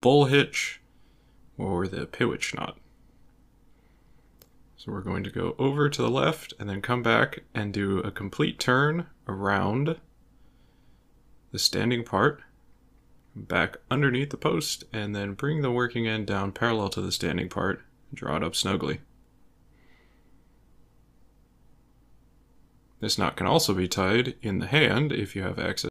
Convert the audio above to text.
bull hitch or the Piwich knot. So we're going to go over to the left and then come back and do a complete turn around the standing part, back underneath the post, and then bring the working end down parallel to the standing part, draw it up snugly. This knot can also be tied in the hand if you have access